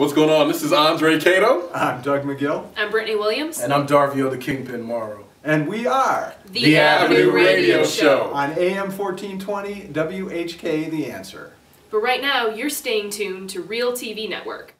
What's going on? This is Andre Cato. I'm Doug Magill. I'm Brittany Williams. And I'm Darvio the Kingpin Morrow. And we are The, The Avenue Radio Show. on AM 1420 WHK The Answer. But right now, you're staying tuned to Reel TV Network.